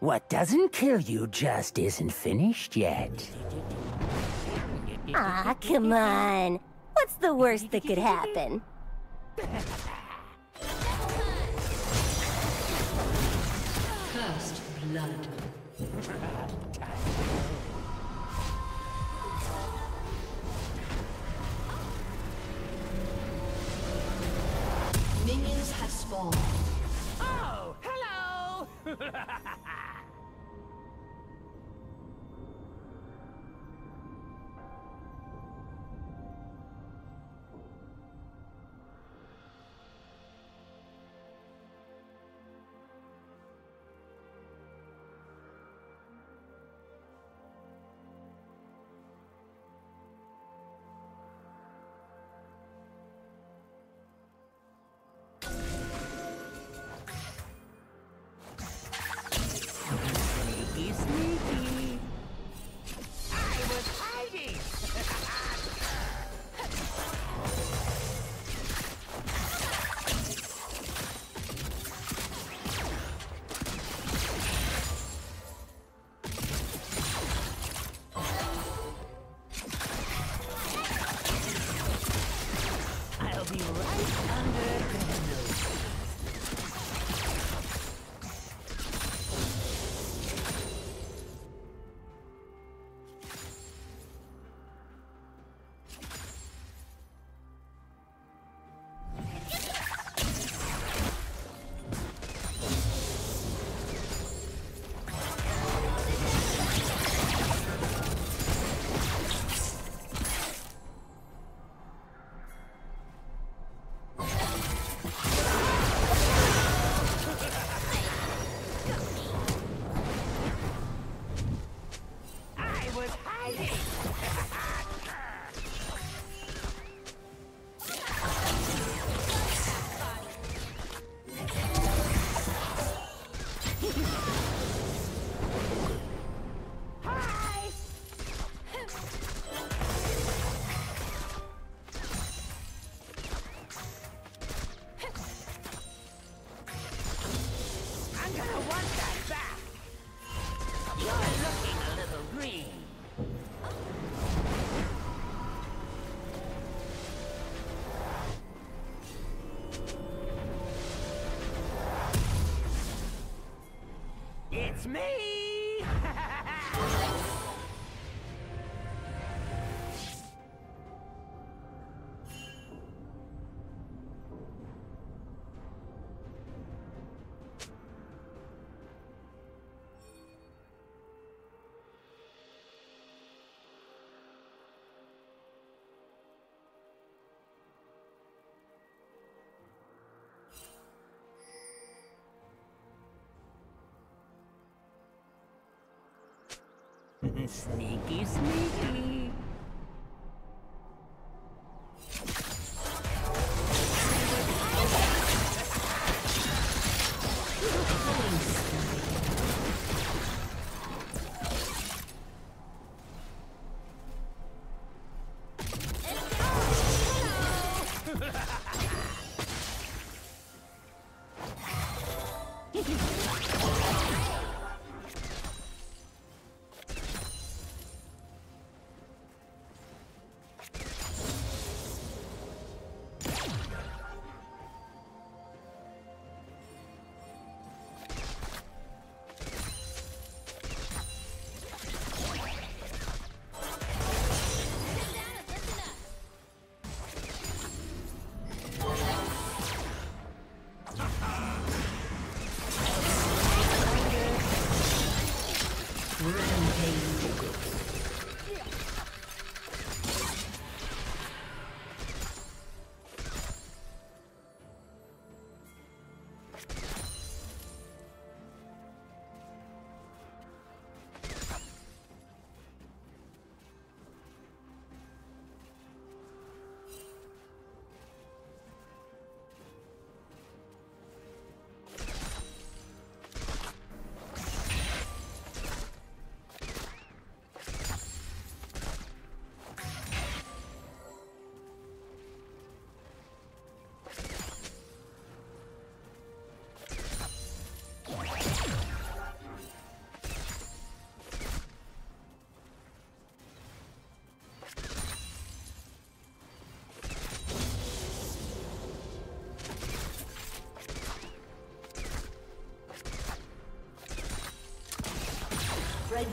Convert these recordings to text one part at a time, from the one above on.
What doesn't kill you just isn't finished yet. Ah, come on. What's the worst that could happen? First blood. Minions have spawned. Oh, hello! me! Sneaky, sneaky.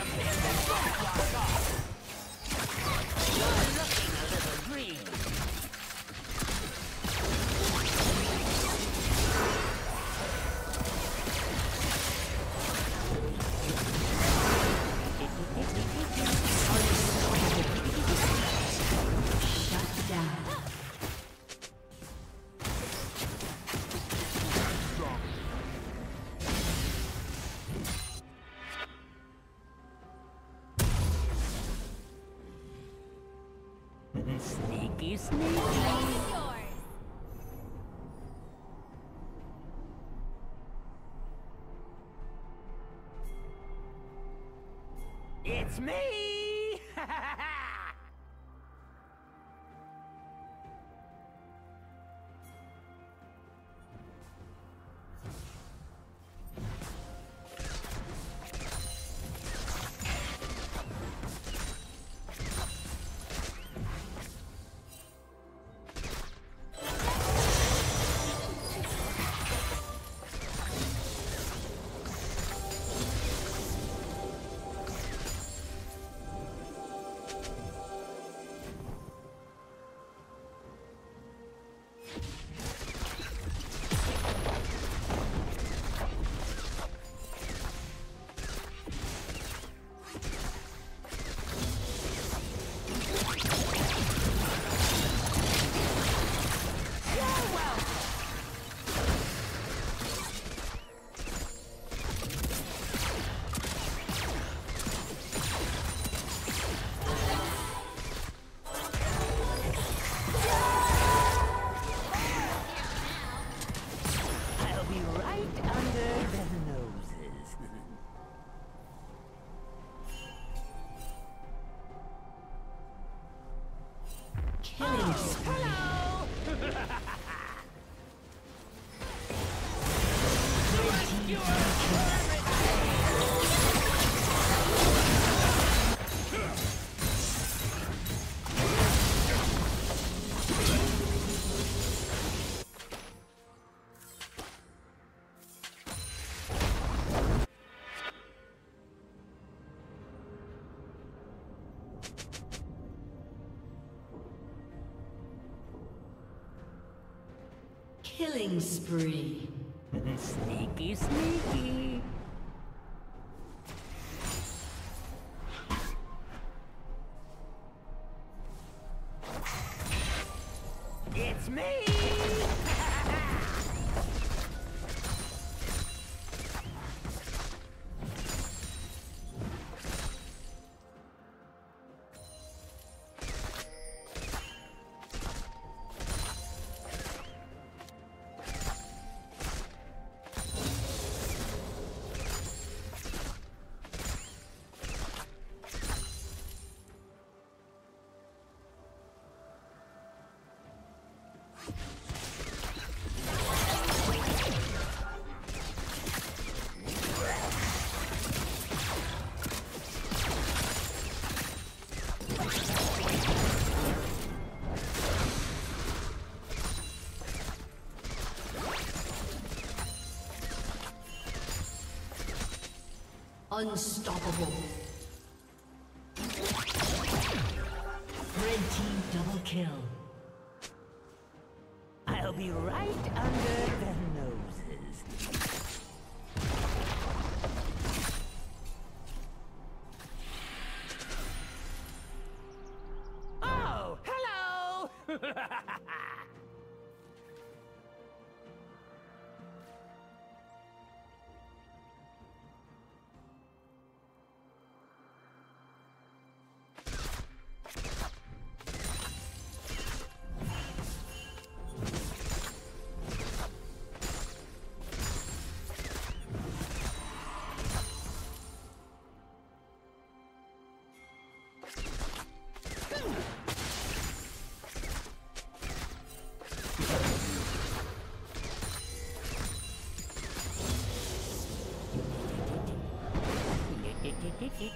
You're looking a little green. me! Killing spree. sneaky, sneaky. Unstoppable.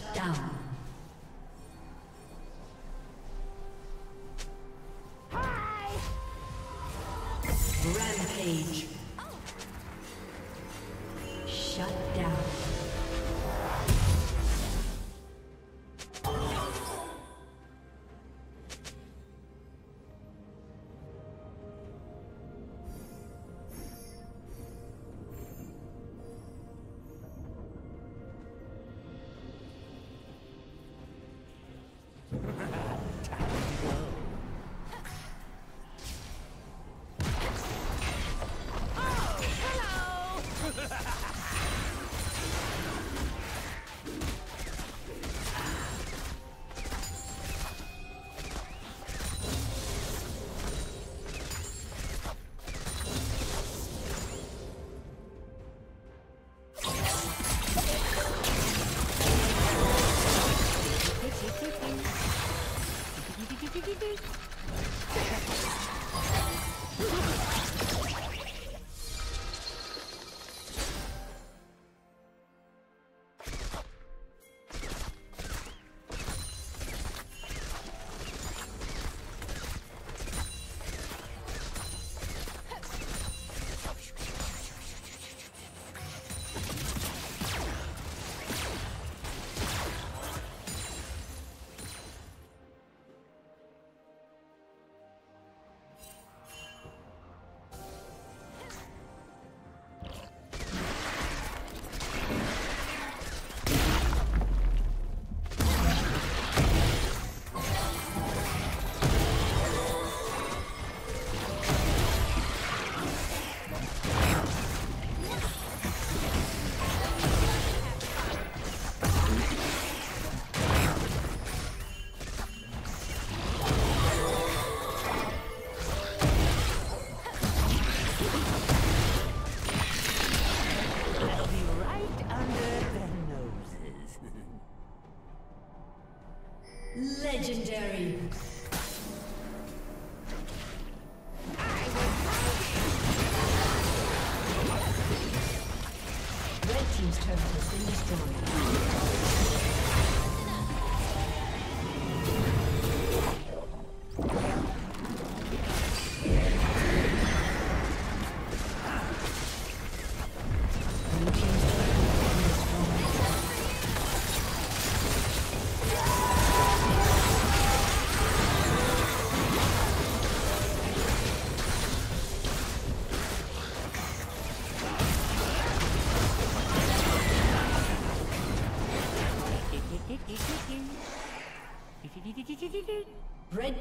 Shut down.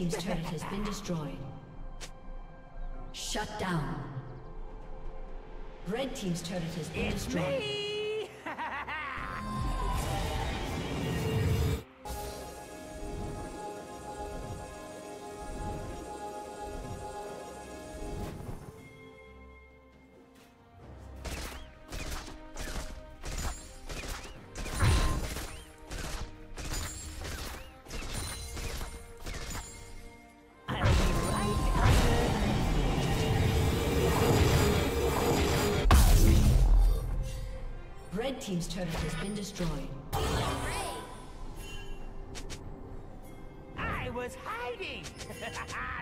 team's turret has been destroyed. Shut down. Red team's turret has been destroyed. Me. Red Team's turret has been destroyed. I was hiding!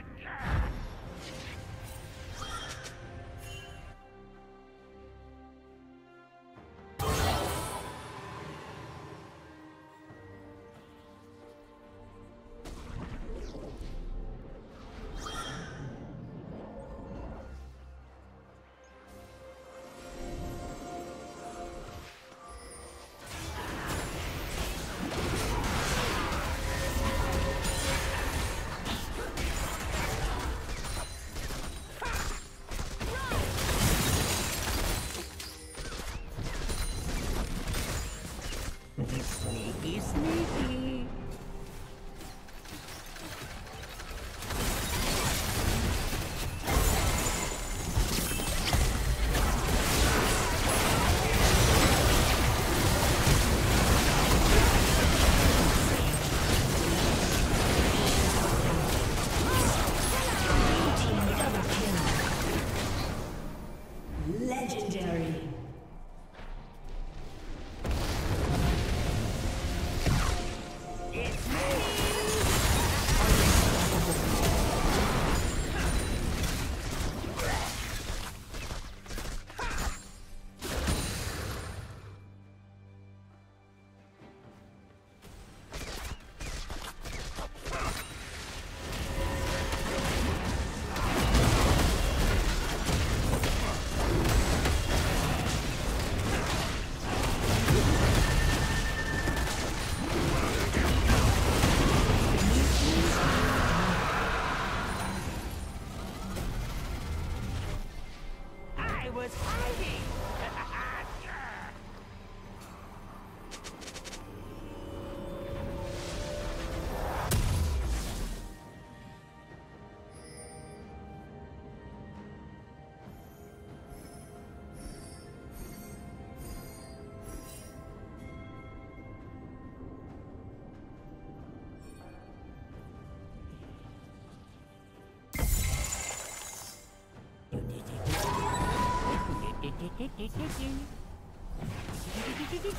sneaky, sneaky. Legendary. It's me! I was hiding! Blue Team's turret has been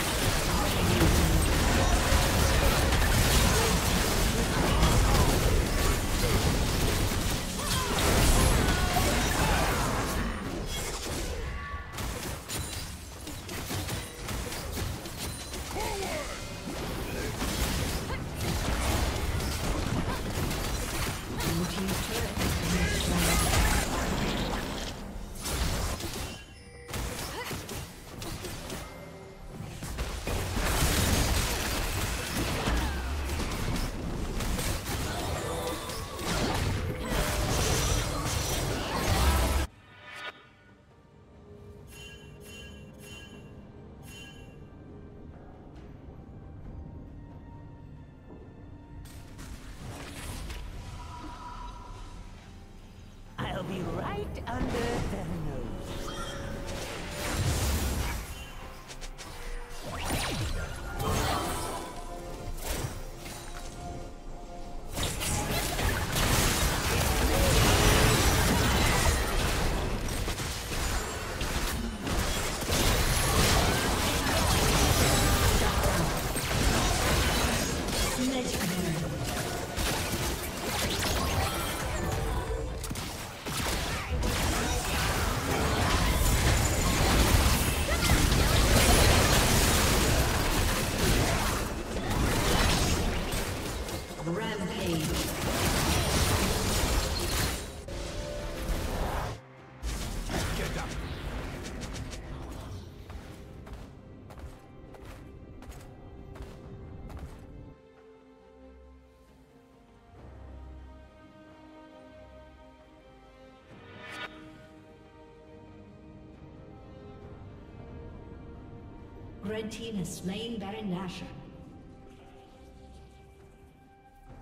destroyed. I'll be right under. the Red team has slain Baron Nashor.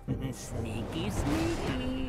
sneaky, sneaky.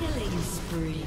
Killing spree.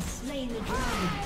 Slain the dragon.